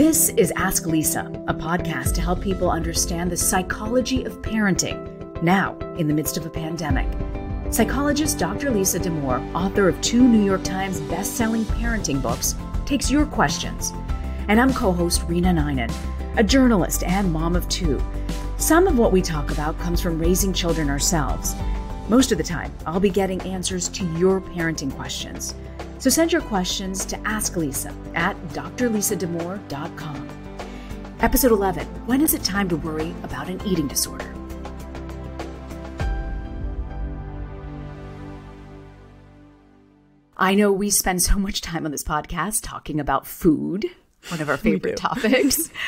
This is Ask Lisa, a podcast to help people understand the psychology of parenting now in the midst of a pandemic. Psychologist Dr. Lisa Damour, author of two New York Times best-selling parenting books, takes your questions. And I'm co-host Rena Ninan, a journalist and mom of two. Some of what we talk about comes from raising children ourselves. Most of the time, I'll be getting answers to your parenting questions. So send your questions to Ask Lisa at drlisadamour.com. Episode 11 When is it time to worry about an eating disorder? I know we spend so much time on this podcast talking about food, one of our favorite topics.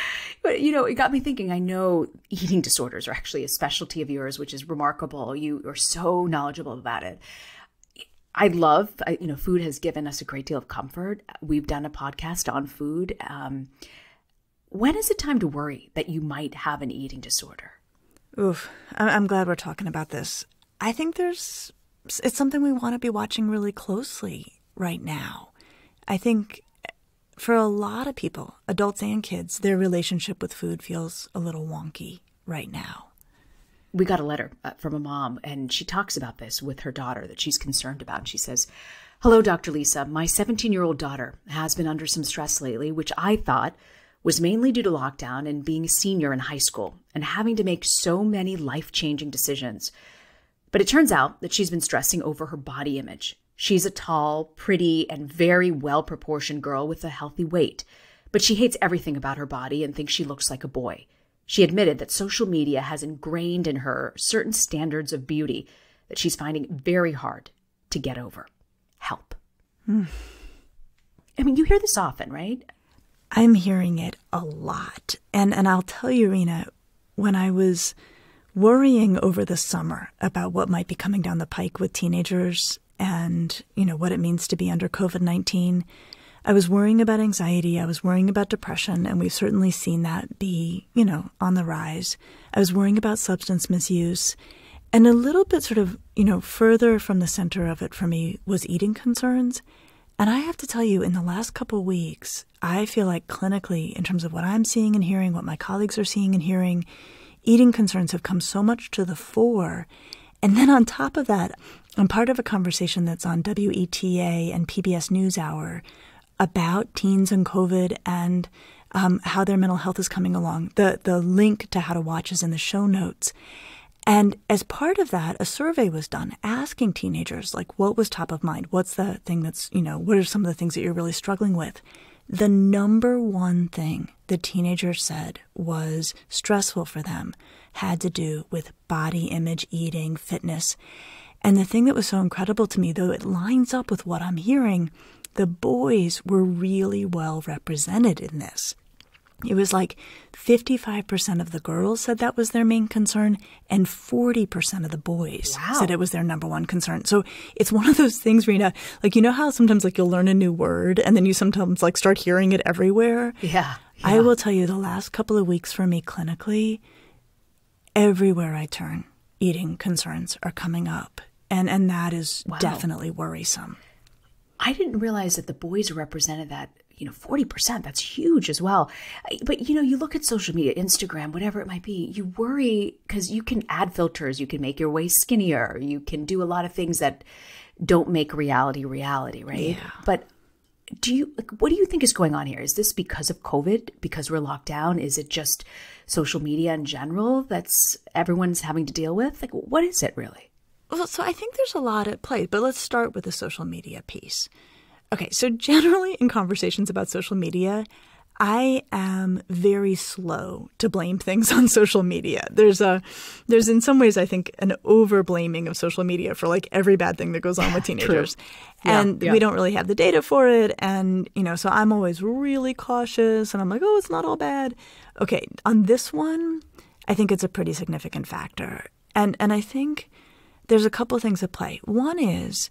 But you know, it got me thinking. I know eating disorders are actually a specialty of yours, which is remarkable. You are so knowledgeable about it. I love, I, you know, food has given us a great deal of comfort. We've done a podcast on food. Um, when is it time to worry that you might have an eating disorder? Oof, I'm glad we're talking about this. I think there's, it's something we want to be watching really closely right now. I think for a lot of people, adults and kids, their relationship with food feels a little wonky right now we got a letter uh, from a mom, and she talks about this with her daughter that she's concerned about. She says, Hello, Dr. Lisa. My 17 year old daughter has been under some stress lately, which I thought was mainly due to lockdown and being a senior in high school and having to make so many life changing decisions. But it turns out that she's been stressing over her body image. She's a tall, pretty, and very well proportioned girl with a healthy weight, but she hates everything about her body and thinks she looks like a boy. She admitted that social media has ingrained in her certain standards of beauty that she's finding very hard to get over. Help. I mean, you hear this often, right? I'm hearing it a lot. And and I'll tell you, Rena, when I was worrying over the summer about what might be coming down the pike with teenagers and, you know, what it means to be under COVID-19, I was worrying about anxiety. I was worrying about depression, and we've certainly seen that be, you know, on the rise. I was worrying about substance misuse. And a little bit sort of, you know, further from the center of it for me was eating concerns. And I have to tell you, in the last couple weeks, I feel like clinically, in terms of what I'm seeing and hearing, what my colleagues are seeing and hearing, eating concerns have come so much to the fore. And then on top of that, I'm part of a conversation that's on WETA and PBS NewsHour about teens and COVID and um, how their mental health is coming along. The the link to how to watch is in the show notes. And as part of that, a survey was done asking teenagers, like, what was top of mind? What's the thing that's, you know, what are some of the things that you're really struggling with? The number one thing the teenagers said was stressful for them had to do with body image, eating, fitness. And the thing that was so incredible to me, though it lines up with what I'm hearing, the boys were really well represented in this. It was like 55% of the girls said that was their main concern, and 40% of the boys wow. said it was their number one concern. So it's one of those things, Rena, like, you know how sometimes like you'll learn a new word and then you sometimes like start hearing it everywhere? Yeah. yeah. I will tell you the last couple of weeks for me clinically, everywhere I turn, eating concerns are coming up. And, and that is wow. definitely worrisome. I didn't realize that the boys represented that, you know, 40%. That's huge as well. But, you know, you look at social media, Instagram, whatever it might be, you worry because you can add filters, you can make your waist skinnier, you can do a lot of things that don't make reality reality, right? Yeah. But do you what do you think is going on here is this because of covid because we're locked down is it just social media in general that's everyone's having to deal with like what is it really well, so I think there's a lot at play, but let's start with the social media piece. Okay, so generally in conversations about social media, I am very slow to blame things on social media. There's a there's in some ways I think an over blaming of social media for like every bad thing that goes on with teenagers. Yeah, and yeah. we don't really have the data for it and you know, so I'm always really cautious and I'm like, "Oh, it's not all bad." Okay, on this one, I think it's a pretty significant factor. And and I think there's a couple of things at play. One is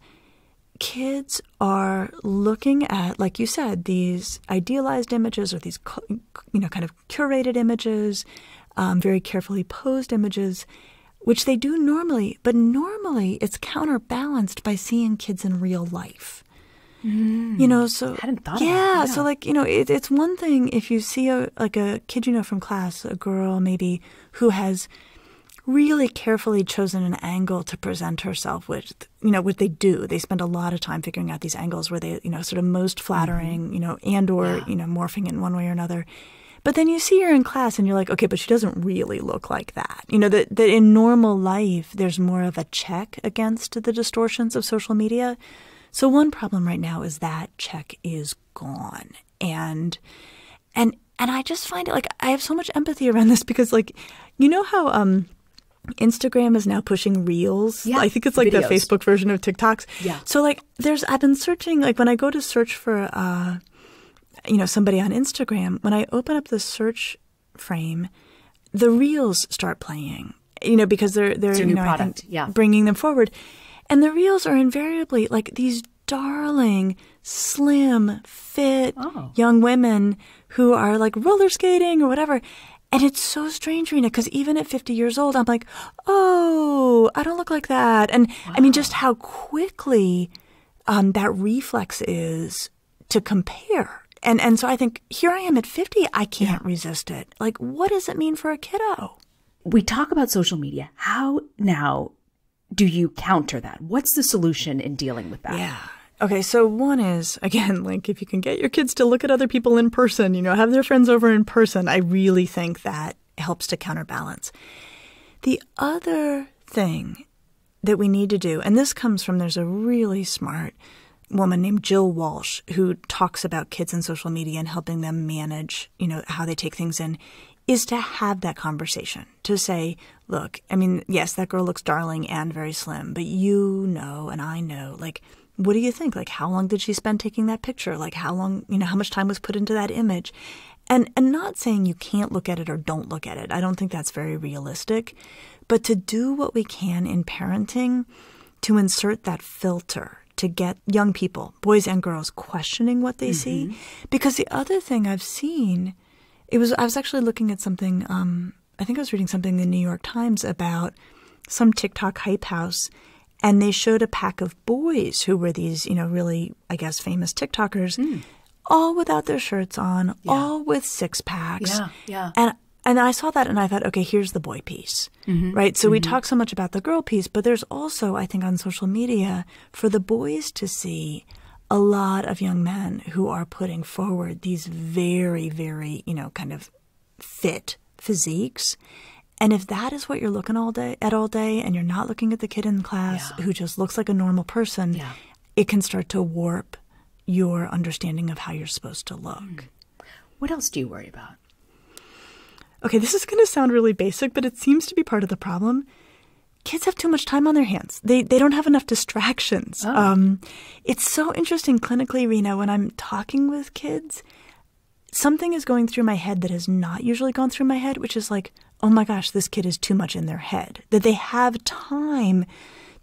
kids are looking at, like you said, these idealized images or these, you know, kind of curated images, um, very carefully posed images, which they do normally, but normally it's counterbalanced by seeing kids in real life. You know, so I hadn't thought yeah, so like you know, it, it's one thing if you see a like a kid you know from class, a girl maybe who has really carefully chosen an angle to present herself with you know what they do. They spend a lot of time figuring out these angles where they you know sort of most flattering you know and or you know morphing in one way or another. But then you see her in class and you're like okay but she doesn't really look like that. You know that that in normal life there's more of a check against the distortions of social media. So one problem right now is that check is gone. And and and I just find it like I have so much empathy around this because like you know how um Instagram is now pushing reels. Yeah, I think it's like the. Facebook version of TikToks. Yeah. So like there's I've been searching like when I go to search for uh you know somebody on Instagram, when I open up the search frame, the reels start playing. You know because they're they're you know product, yeah. bringing them forward. And the reels are invariably like these darling, slim, fit Oh. young women who are like roller skating or whatever. And it's so strange, Rena, because even at 50 years old, I'm like, oh, I don't look like that. And I mean, just how quickly um, that reflex is to compare. And, and so I think here I am at 50, I can't resist it. Like, what does it mean for a kiddo? we talk about social media. How now do you counter that? What's the solution in dealing with that? Yeah. Okay, so one is again, like if you can get your kids to look at other people in person, you know, have their friends over in person, I really think that helps to counterbalance. The other thing that we need to do, and this comes from there's a really smart woman named Jill Walsh who talks about kids and social media and helping them manage, you know, how they take things in, is to have that conversation. To say, look, I mean, yes, that girl looks darling and very slim, but you know and I know, like, what do you think? Like, how long did she spend taking that picture? Like, how long, you know, how much time was put into that image? And and not saying you can't look at it or don't look at it. I don't think that's very realistic. But to do what we can in parenting to insert that filter to get young people, boys and girls, questioning what they see. Because the other thing I've seen, it was I was actually looking at something. Um, I think I was reading something in the New York Times about some TikTok hype house, and they showed a pack of boys who were these, you know, really, I guess, famous TikTokers, hmm. all without their shirts on, all with six packs. Yeah, yeah. And and I saw that and I thought, okay, here's the boy piece, mm-hmm. right? So we mm-hmm. talk so much about the girl piece, but there's also, I think, on social media for the boys to see a lot of young men who are putting forward these very, very, you know, kind of fit physiques. And if that is what you're looking all day at all day, and you're not looking at the kid in class who just looks like a normal person, Yeah. it can start to warp your understanding of how you're supposed to look. What else do you worry about? Okay, this is going to sound really basic, but it seems to be part of the problem. Kids have too much time on their hands. They they don't have enough distractions. Um, it's so interesting clinically, Rena, when I'm talking with kids, something is going through my head that has not usually gone through my head, which is like, oh my gosh, this kid is too much in their head. That they have time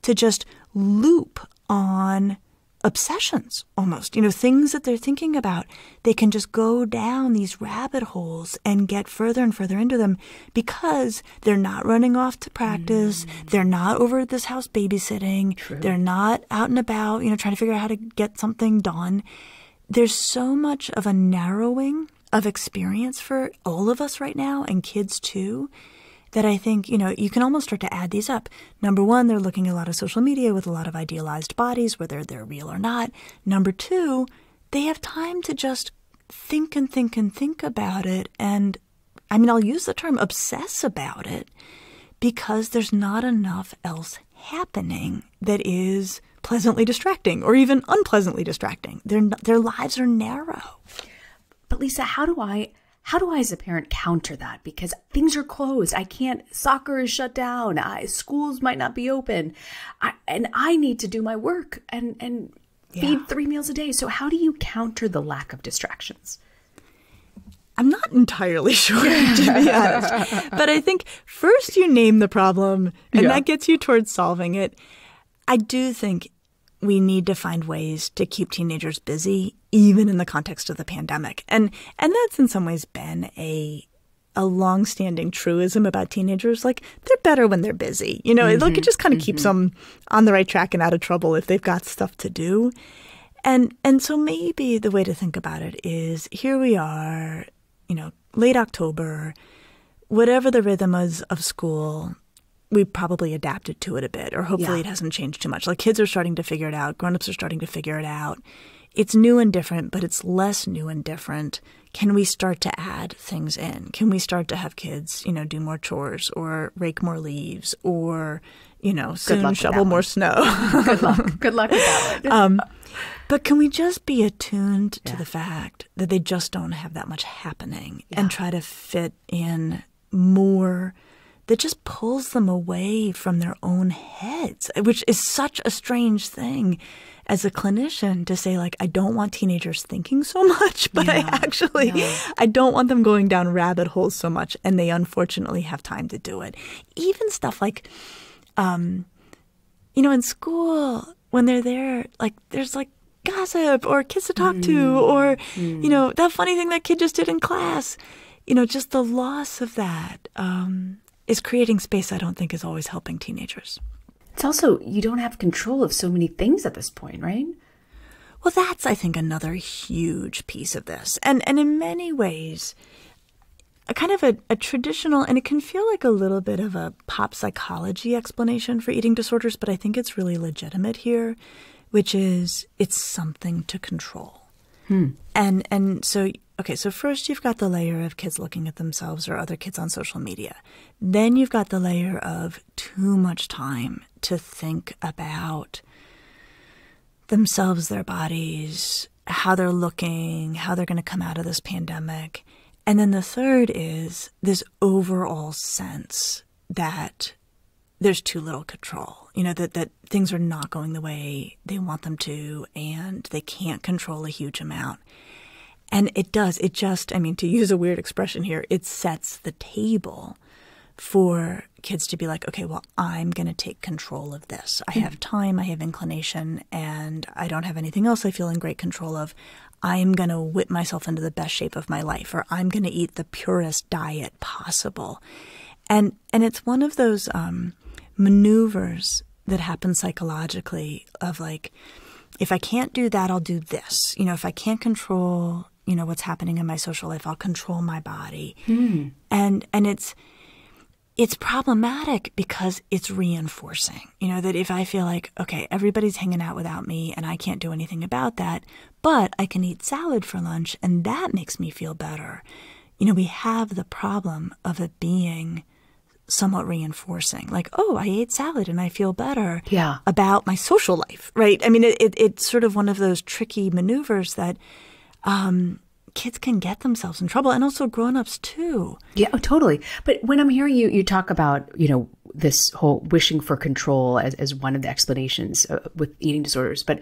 to just loop on obsessions almost, you know, things that they're thinking about. They can just go down these rabbit holes and get further and further into them because they're not running off to practice. Mm. They're not over at this house babysitting. They're not out and about, you know, trying to figure out how to get something done. There's so much of a narrowing of experience for all of us right now and kids too that I think, you know, you can almost start to add these up. Number one, they're looking at a lot of social media with a lot of idealized bodies, whether they're real or not. Number two, they have time to just think and think and think about it. And I mean, I'll use the term obsess about it because there's not enough else happening that is pleasantly distracting or even unpleasantly distracting. Their, their lives are narrow. But Lisa, how do I how do I as a parent counter that? Because things are closed. I can't soccer is shut down. I, schools might not be open. I, and I need to do my work and and feed three meals a day. So how do you counter the lack of distractions? I'm not entirely sure, to be honest. But I think first you name the problem, and Yeah. that gets you towards solving it. I do think we need to find ways to keep teenagers busy, even in the context of the pandemic, and and that's in some ways been a a long-standing truism about teenagers. Like they're better when they're busy. You know, like it mm-hmm. just kind of keeps them mm-hmm. on the right track and out of trouble if they've got stuff to do. And and so maybe the way to think about it is here we are, you know, late October, whatever the rhythm is of school, we probably adapted to it a bit, or hopefully Yeah. it hasn't changed too much. Like kids are starting to figure it out, grown-ups are starting to figure it out. It's new and different, but it's less new and different. Can we start to add things in? Can we start to have kids, you know, do more chores or rake more leaves or, you know, soon shovel more snow? Good luck. Good luck with that one. um, but can we just be attuned to the fact that they just don't have that much happening and try to fit in more that just pulls them away from their own heads, which is such a strange thing as a clinician to say like I don't want teenagers thinking so much, but I actually I don't want them going down rabbit holes so much and they unfortunately have time to do it. Even stuff like um you know in school when they're there like there's like gossip or kids to talk to or you know that funny thing that kid just did in class. You know just the loss of that um, is creating space i don't think is always helping teenagers It's also, you don't have control of so many things at this point, right? well that's i think another huge piece of this and and in many ways a kind of a, a traditional and it can feel like a little bit of a pop psychology explanation for eating disorders but i think it's really legitimate here which is it's something to control Hmm. and and so okay so first you've got the layer of kids looking at themselves or other kids on social media then you've got the layer of too much time to think about themselves, their bodies, how they're looking, how they're going to come out of this pandemic. And then the third is this overall sense that there's too little control. You know, that, that things are not going the way they want them to, and they can't control a huge amount. And it does, it just, I mean, to use a weird expression here, it sets the table for kids to be like, okay, well, I'm going to take control of this. I have time, I have inclination, and I don't have anything else I feel in great control of. I'm going to whip myself into the best shape of my life, or I'm going to eat the purest diet possible. And and it's one of those um, maneuvers that happen psychologically of like, if I can't do that, I'll do this. You know, if I can't control, you know, what's happening in my social life, I'll control my body. Hmm. And and it's it's problematic because it's reinforcing. You know, that if I feel like, okay, everybody's hanging out without me and I can't do anything about that, but I can eat salad for lunch and that makes me feel better. You know, we have the problem of it being somewhat reinforcing. Like, oh, I ate salad and I feel better Yeah. about my social life, right? I mean, it, it, it's sort of one of those tricky maneuvers that um, kids can get themselves in trouble and also grown-ups too. Yeah, oh, totally. But when I'm hearing you, you talk about, you know, this whole wishing for control as, as one of the explanations uh, with eating disorders. But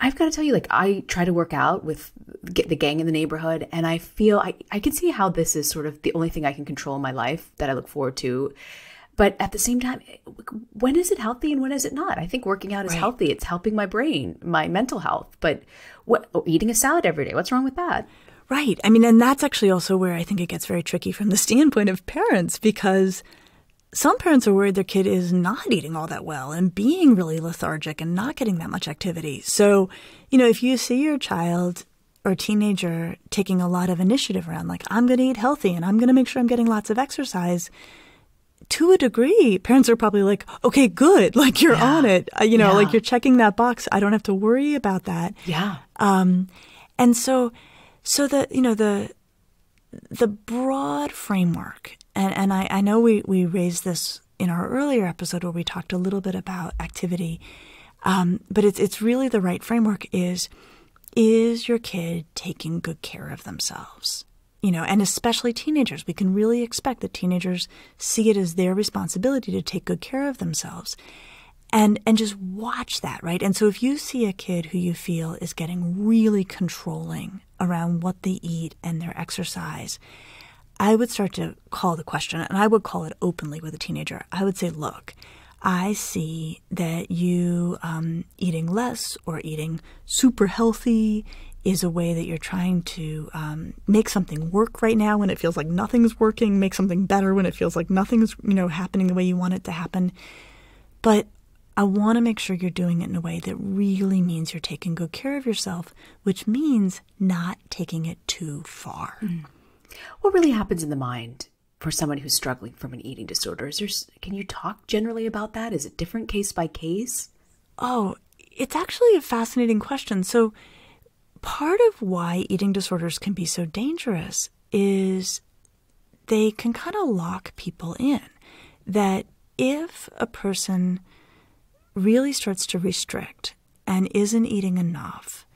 I've got to tell you, like, I try to work out with the gang in the neighborhood, and I feel I, I can see how this is sort of the only thing I can control in my life that I look forward to. But at the same time, when is it healthy and when is it not? I think working out is healthy. It's helping my brain, my mental health. But what oh, eating a salad every day? What's wrong with that? Right. I mean, and that's actually also where I think it gets very tricky from the standpoint of parents because some parents are worried their kid is not eating all that well and being really lethargic and not getting that much activity. So, you know, if you see your child or teenager taking a lot of initiative around, like, I'm going to eat healthy and I'm going to make sure I'm getting lots of exercise, to a degree, parents are probably like, okay, good. Like, you're on it. Uh, you know, Yeah. like you're checking that box. I don't have to worry about that. Yeah. Um, and so, so the you know the the broad framework, and and I, I know we we raised this in our earlier episode where we talked a little bit about activity, um, but it's it's really the right framework is is your kid taking good care of themselves? You know, and especially teenagers, we can really expect that teenagers see it as their responsibility to take good care of themselves and and just watch that right? And so if you see a kid who you feel is getting really controlling around what they eat and their exercise i would start to call the question and i would call it openly with a teenager. I would say look i see that you um, eating less or eating super healthy is a way that you're trying to um, make something work right now when it feels like nothing's working make something better when it feels like nothing's you know happening the way you want it to happen but I want to make sure you're doing it in a way that really means you're taking good care of yourself, which means not taking it too far. Mm. What really happens in the mind for someone who's struggling from an eating disorder? Is there, can you talk generally about that? Is it different case by case? Oh, it's actually a fascinating question. So, part of why eating disorders can be so dangerous is they can kind of lock people in. That if a person really starts to restrict and isn't eating enough,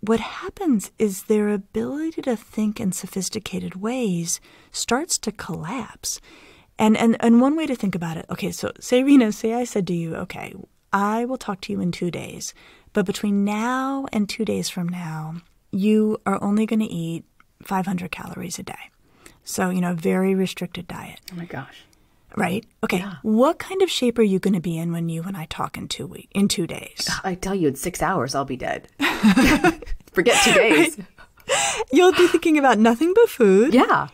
what happens is their ability to think in sophisticated ways starts to collapse. And, and, and one way to think about it, okay, so say, Rena, say I said to you, okay, I will talk to you in two days, but between now and two days from now, you are only going to eat 500 calories a day. So, you know, a very restricted diet. Oh my gosh. Right? Okay. Yeah. What kind of shape are you going to be in when you and I talk in two week in two days? I tell you, in six hours, I'll be dead. Forget two days. Right? You'll be thinking about nothing but food. Yeah.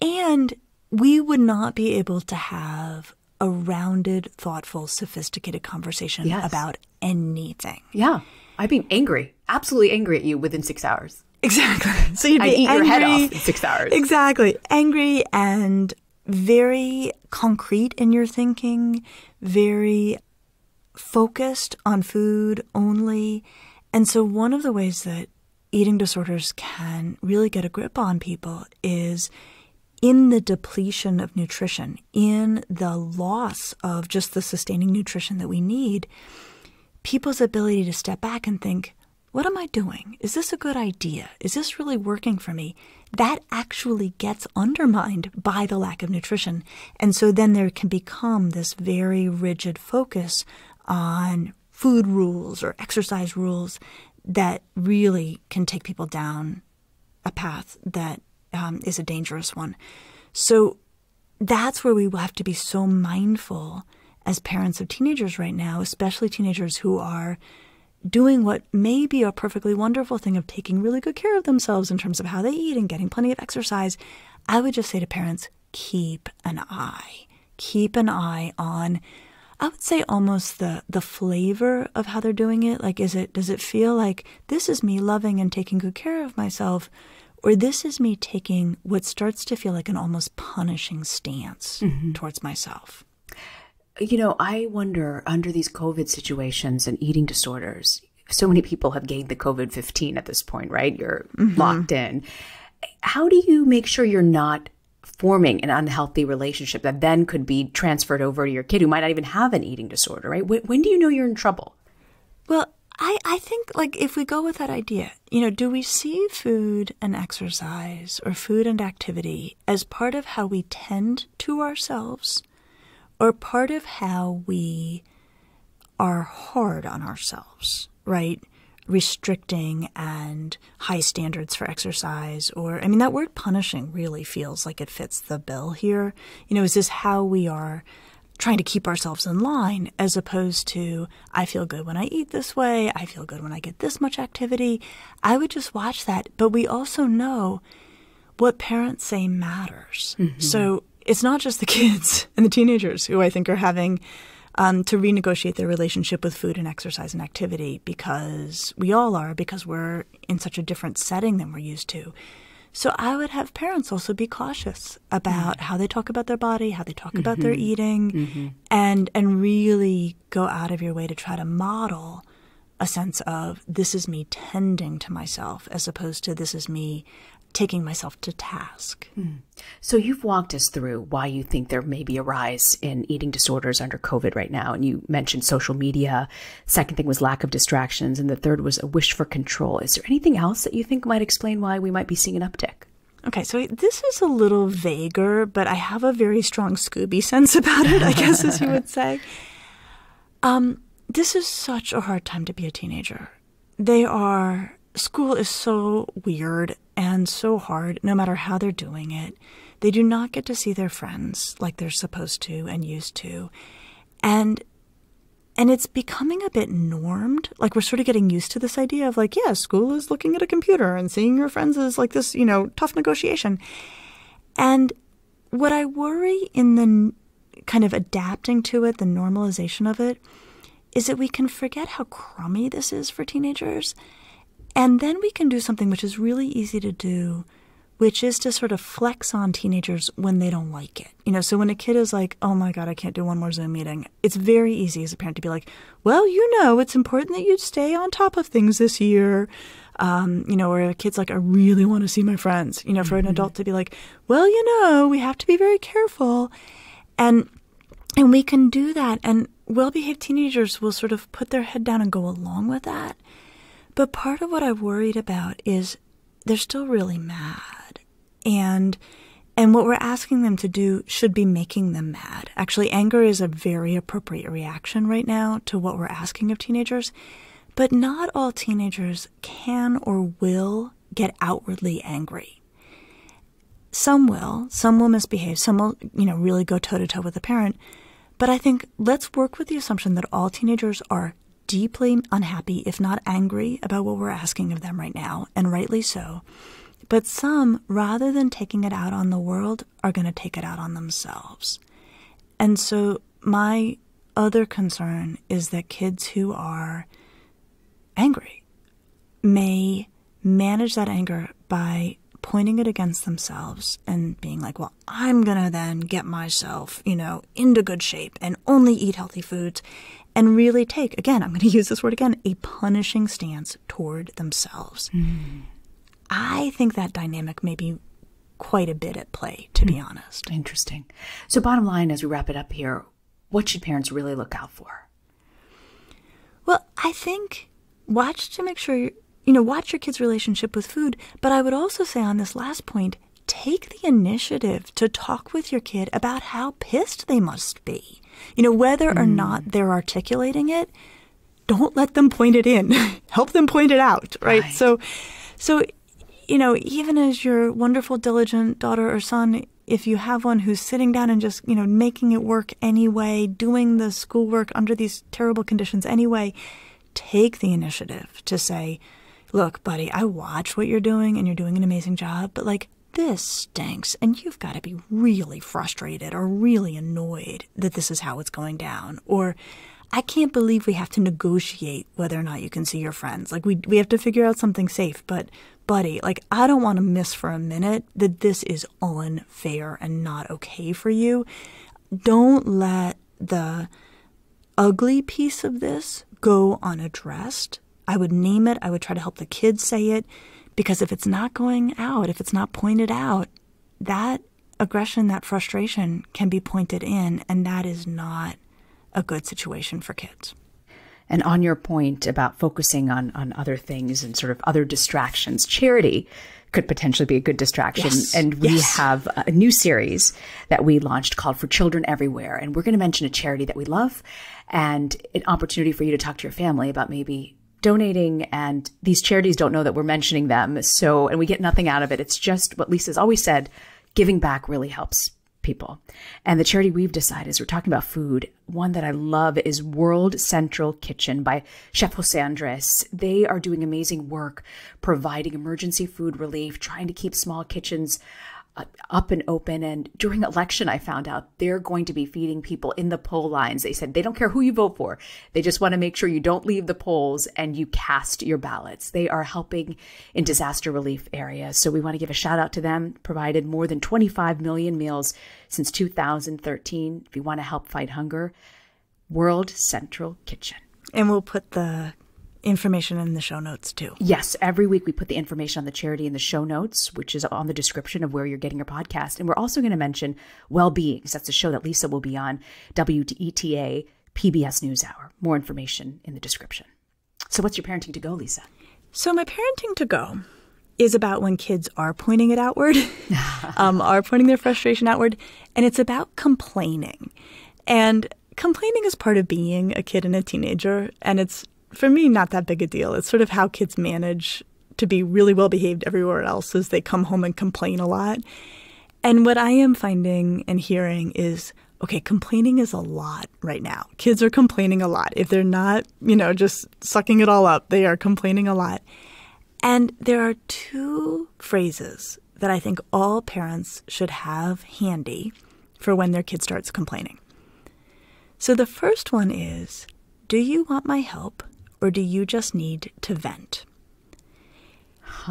And we would not be able to have a rounded, thoughtful, sophisticated conversation yes. about anything. Yeah. I'd be angry, absolutely angry at you within six hours. Exactly. So you'd be I'd eat angry, your head off in six hours. Exactly. Angry and very concrete in your thinking, very focused on food only. And so, one of the ways that eating disorders can really get a grip on people is in the depletion of nutrition, in the loss of just the sustaining nutrition that we need, people's ability to step back and think, what am I doing? Is this a good idea? Is this really working for me? That actually gets undermined by the lack of nutrition. And so then there can become this very rigid focus on food rules or exercise rules that really can take people down a path that um, is a dangerous one. So that's where we have to be so mindful as parents of teenagers right now, especially teenagers who are doing what may be a perfectly wonderful thing of taking really good care of themselves in terms of how they eat and getting plenty of exercise, I would just say to parents, keep an eye. Keep an eye on I would say almost the the flavor of how they're doing it. Like is it does it feel like this is me loving and taking good care of myself or this is me taking what starts to feel like an almost punishing stance mm-hmm. towards myself. You know, I wonder under these COVID situations and eating disorders, so many people have gained the COVID 15 at this point, right? You're mm-hmm. locked in. How do you make sure you're not forming an unhealthy relationship that then could be transferred over to your kid who might not even have an eating disorder, right? When, when do you know you're in trouble? Well, I, I think like if we go with that idea, you know, do we see food and exercise or food and activity as part of how we tend to ourselves or part of how we are hard on ourselves, right? Restricting and high standards for exercise, or I mean, that word punishing really feels like it fits the bill here. You know, is this how we are trying to keep ourselves in line as opposed to, I feel good when I eat this way, I feel good when I get this much activity? I would just watch that. But we also know what parents say matters. Mm-hmm. So it's not just the kids and the teenagers who I think are having um, to renegotiate their relationship with food and exercise and activity because we all are, because we're in such a different setting than we're used to. So I would have parents also be cautious about mm-hmm. how they talk about their body, how they talk mm-hmm. about their mm-hmm. eating, mm-hmm. and and really go out of your way to try to model a sense of this is me tending to myself as opposed to this is me taking myself to task. Mm. So you've walked us through why you think there may be a rise in eating disorders under COVID right now. And you mentioned social media. Second thing was lack of distractions. And the third was a wish for control. Is there anything else that you think might explain why we might be seeing an uptick? Okay, so this is a little vaguer, but I have a very strong Scooby sense about it, I guess, as you would say. Um, this is such a hard time to be a teenager. They are school is so weird and so hard, no matter how they're doing it. They do not get to see their friends like they're supposed to and used to. And and it's becoming a bit normed. Like we're sort of getting used to this idea of like, yeah, school is looking at a computer and seeing your friends is like this, you know, tough negotiation. And what I worry in the kind of adapting to it, the normalization of it, is that we can forget how crummy this is for teenagers. And then we can do something which is really easy to do, which is to sort of flex on teenagers when they don't like it. You know, so when a kid is like, oh my God, I can't do one more Zoom meeting, it's very easy as a parent to be like, well, you know, it's important that you stay on top of things this year. Um, you know, or a kid's like, I really want to see my friends. You know, for mm-hmm. an adult to be like, well, you know, we have to be very careful. And and we can do that. And well behaved teenagers will sort of put their head down and go along with that. But part of what I worried about is they're still really mad. And and what we're asking them to do should be making them mad. Actually, anger is a very appropriate reaction right now to what we're asking of teenagers. But not all teenagers can or will get outwardly angry. Some will, some will misbehave, some will, you know, really go toe to toe with a parent. But I think let's work with the assumption that all teenagers are deeply unhappy, if not angry, about what we're asking of them right now, and rightly so. But some, rather than taking it out on the world, are going to take it out on themselves. And so, my other concern is that kids who are angry may manage that anger by pointing it against themselves and being like, well, I'm going to then get myself, you know, into good shape and only eat healthy foods and really take, again, I'm going to use this word again, a punishing stance toward themselves. Mm. I think that dynamic may be quite a bit at play, to mm. be hmm. honest. Interesting. So, bottom line, as we wrap it up here, what should parents really look out for? Well, I think watch to make sure you know, watch your kids' relationship with food. But I would also say on this last point, take the initiative to talk with your kid about how pissed they must be. You know, whether or mm. not they're articulating it, don't let them point it in. Help them point it out, right? right? So so you know, even as your wonderful diligent daughter or son, if you have one who's sitting down and just, you know, making it work anyway, doing the schoolwork under these terrible conditions anyway, take the initiative to say, look, buddy, I watch what you're doing and you're doing an amazing job, but like, this stinks, and you've got to be really frustrated or really annoyed that this is how it's going down. Or, I can't believe we have to negotiate whether or not you can see your friends. Like, we, we have to figure out something safe, but buddy, like, I don't want to miss for a minute that this is unfair and not okay for you. Don't let the ugly piece of this go unaddressed I would name it. I would try to help the kids say it. Because if it's not going out, if it's not pointed out, that aggression, that frustration can be pointed in, and that is not a good situation for kids. And on your point about focusing on, on other things and sort of other distractions, charity could potentially be a good distraction. Yes. And we yes. have a new series that we launched called For Children Everywhere. And we're going to mention a charity that we love and an opportunity for you to talk to your family about maybe donating and these charities don't know that we're mentioning them. So, and we get nothing out of it. It's just what Lisa's always said, giving back really helps people. And the charity we've decided is we're talking about food. One that I love is World Central Kitchen by Chef Jose Andres. They are doing amazing work providing emergency food relief, trying to keep small kitchens Uh, up and open. And during election, I found out they're going to be feeding people in the poll lines. They said they don't care who you vote for. They just want to make sure you don't leave the polls and you cast your ballots. They are helping in disaster relief areas. So we want to give a shout out to them, provided more than 25 million meals since 2013. If you want to help fight hunger, World Central Kitchen. And we'll put the information in the show notes too. Yes, every week we put the information on the charity in the show notes, which is on the description of where you're getting your podcast. And we're also going to mention Well-Being, because that's a show that Lisa will be on, WETA PBS NewsHour. More information in the description. So what's your parenting to go, Lisa? So my parenting to go is about when kids are pointing it outward, um, are pointing their frustration outward, and it's about complaining. And complaining is part of being a kid and a teenager, and it's for me, not that big a deal. It's sort of how kids manage to be really well behaved everywhere else as they come home and complain a lot. And what I am finding and hearing is okay, complaining is a lot right now. Kids are complaining a lot. If they're not, you know, just sucking it all up, they are complaining a lot. And there are two phrases that I think all parents should have handy for when their kid starts complaining. So the first one is Do you want my help or do you just need to vent?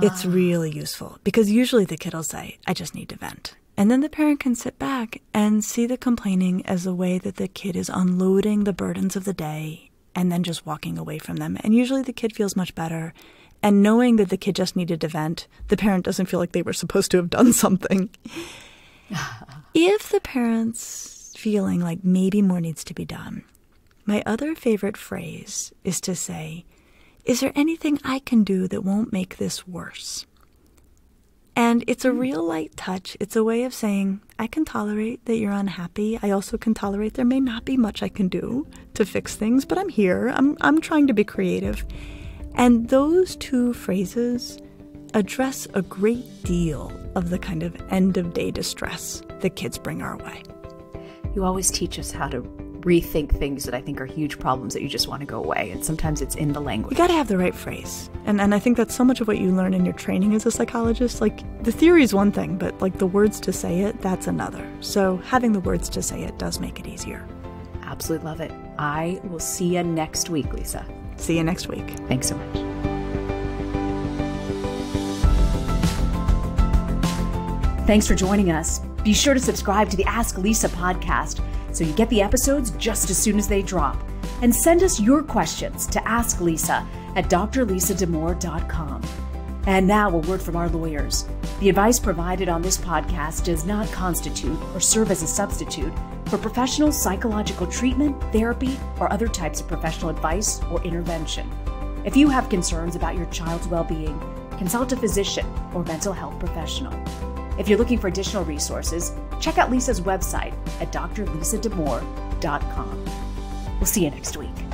It's really useful because usually the kid will say, I just need to vent. And then the parent can sit back and see the complaining as a way that the kid is unloading the burdens of the day and then just walking away from them. And usually the kid feels much better. And knowing that the kid just needed to vent, the parent doesn't feel like they were supposed to have done something. if the parent's feeling like maybe more needs to be done, my other favorite phrase is to say, Is there anything I can do that won't make this worse? And it's a hmm. real light touch. It's a way of saying, I can tolerate that you're unhappy. I also can tolerate there may not be much I can do to fix things, but I'm here. I'm, I'm trying to be creative. And those two phrases address a great deal of the kind of end of day distress that kids bring our way. You always teach us how to rethink things that I think are huge problems that you just want to go away. And sometimes it's in the language. You got to have the right phrase. And, and I think that's so much of what you learn in your training as a psychologist. Like, the theory is one thing, but like the words to say it, that's another. So having the words to say it does make it easier. Absolutely love it. I will see you next week, Lisa. See you next week. Thanks so much. Thanks for joining us. Be sure to subscribe to the Ask Lisa podcast so you get the episodes just as soon as they drop. And send us your questions to Ask Lisa at drlisadamour.com. And now, a word from our lawyers. The advice provided on this podcast does not constitute or serve as a substitute for professional psychological treatment, therapy, or other types of professional advice or intervention. If you have concerns about your child's well being, consult a physician or mental health professional. If you're looking for additional resources, check out Lisa's website at drlisadamour.com. We'll see you next week.